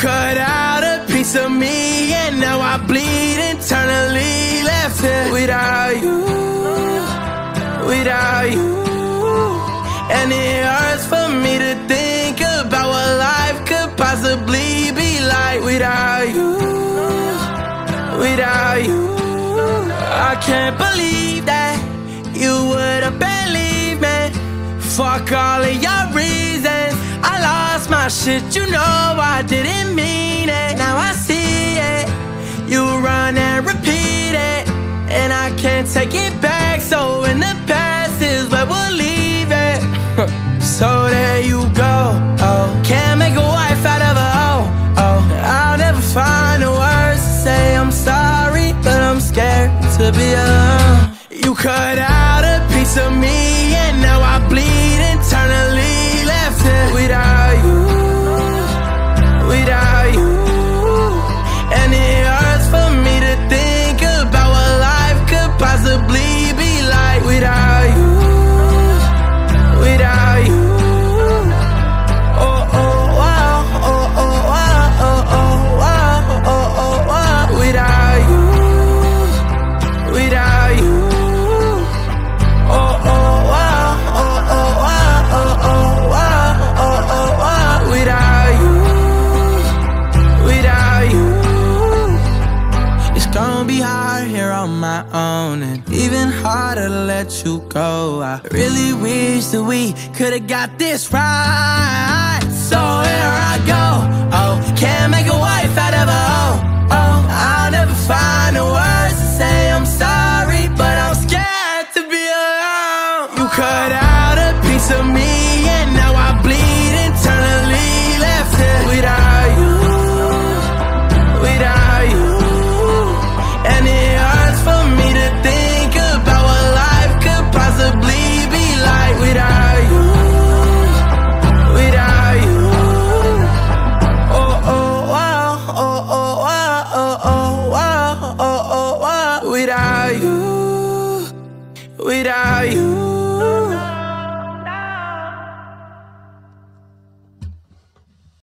cut out a piece of me, and now I bleed internally. Left here without you, without you. And it hurts for me to think about what life could possibly be like without you, without you. I can't believe that you would have believed me. Fuck all of lost my shit, you know I didn't mean it. Now I see it. You run and repeat it, and I can't take it back. So in the past is where we'll leave it. so there you go. Oh, can't make a wife out of a hoe. Oh, oh, I'll never find the words to say I'm sorry, but I'm scared to be alone. You cut out a piece of me, hard here on my own and even harder to let you go. I really wish that we could've got this right. So here I go. Oh, can't make a wife out of a hoe. Oh, I'll never find the words to say I'm sorry, but I'm scared to be alone. You cut out a piece of me, Without you. Without you.